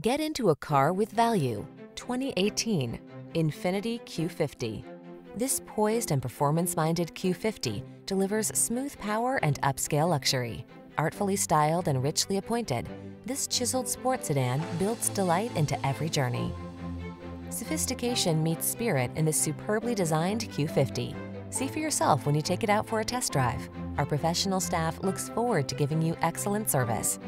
Get into a car with value. 2018 Infiniti Q50. This poised and performance-minded Q50 delivers smooth power and upscale luxury. Artfully styled and richly appointed, this chiseled sports sedan builds delight into every journey. Sophistication meets spirit in this superbly designed Q50. See for yourself when you take it out for a test drive. Our professional staff looks forward to giving you excellent service.